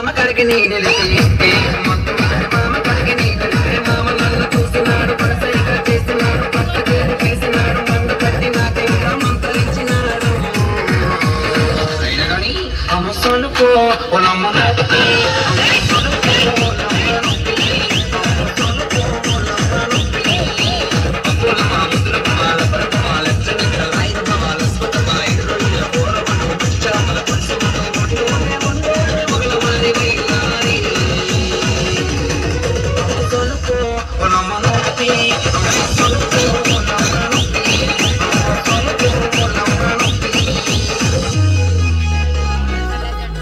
మామ కడిగి నీడలితే మొత్తం